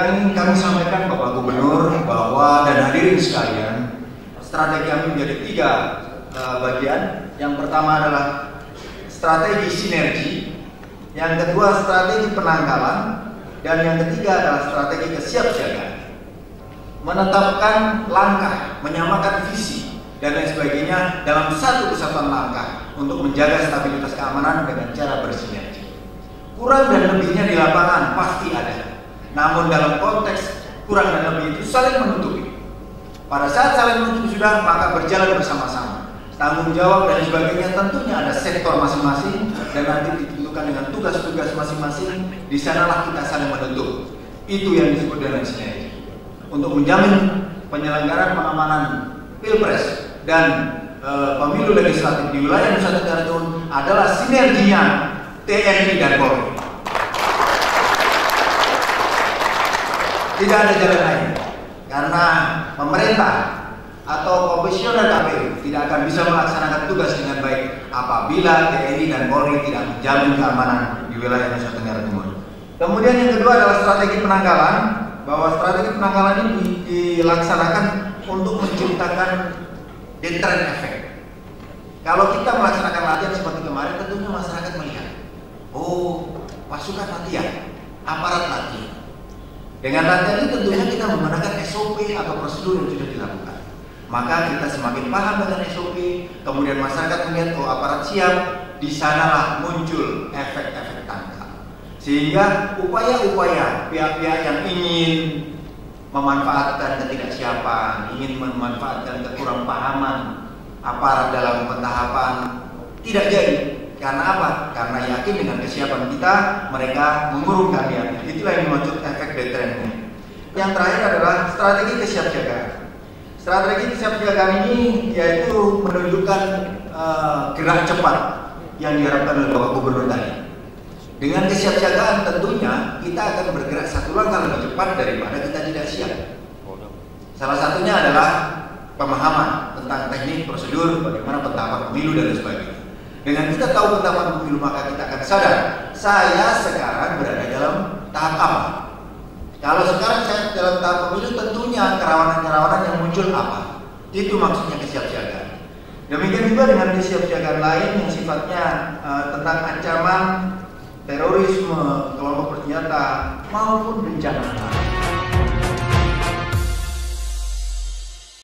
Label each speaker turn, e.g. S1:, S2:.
S1: Ingin kami sampaikan Bapak Gubernur bahwa dan hadirin sekalian, strategi kami menjadi tiga uh, bagian. Yang pertama adalah strategi sinergi, yang kedua strategi penangkalan, dan yang ketiga adalah strategi kesiapsiagaan. Menetapkan langkah, menyamakan visi, dan lain sebagainya dalam satu kesatuan langkah untuk menjaga stabilitas keamanan dengan cara bersinergi. Kurang dan lebihnya di lapangan pasti ada, namun dalam konteks kurang dan lebih itu saling menutupi. Pada saat saling menutupi sudah maka berjalan bersama-sama. Tanggung jawab dan sebagainya tentunya ada sektor masing-masing dan nanti ditentukan dengan tugas-tugas masing-masing. Di sanalah kita saling menutup. Itu yang disebut dengan sinergi. Untuk menjamin penyelenggaraan pengamanan pilpres dan e, pemilu legislatif di wilayah Nusa Tenggara Timur adalah sinerginya TNI dan Polri. Tidak ada jalan lain karena pemerintah atau komisioner KPU tidak akan bisa melaksanakan tugas dengan baik apabila TNI dan Polri tidak menjamin keamanan di wilayah Nusa Tenggara Timur. Kemudian yang kedua adalah strategi penangkalan bahwa strategi penangkalan ini dilaksanakan untuk menciptakan deterrent effect. Kalau kita melaksanakan latihan seperti kemarin, tentunya masyarakat melihat, oh pasukan latihan, aparat latihan. Dengan latihan ini tentunya kita menggunakan SOP atau prosedur yang sudah dilakukan. Maka kita semakin paham dengan SOP, kemudian masyarakat melihat oh aparat siap, di sanalah muncul efek-efek tangkap. Sehingga upaya-upaya pihak-pihak yang ingin memanfaatkan ketidaksiapan, ingin memanfaatkan kekurang pahaman aparat dalam pentahapan tidak jadi. Karena apa? Karena yakin dengan kesiapan kita, mereka mengurung kalian. Itulah yang memacu efek deterrent. Yang terakhir adalah strategi kesiapsiagaan. Strategi kesiapsiagaan ini yaitu menunjukkan uh, gerak cepat yang diharapkan oleh Bapak Gubernur tadi. Dengan kesiapsiagaan tentunya kita akan bergerak satu langkah lebih cepat daripada kita tidak siap. Salah satunya adalah pemahaman tentang teknik, prosedur, bagaimana pentahapan pemilu dan sebagainya. Dengan kita tahu pentahapan pemilu maka kita akan sadar saya sekarang berada dalam tahap apa. Kalau sekarang saya dalam tahap pemilu tentunya kerawanan-kerawanan yang muncul apa. Itu maksudnya kesiapsiagaan. Demikian juga dengan kesiapsiagaan lain yang sifatnya uh, tentang ancaman terorisme, kelompok bersenjata maupun bencana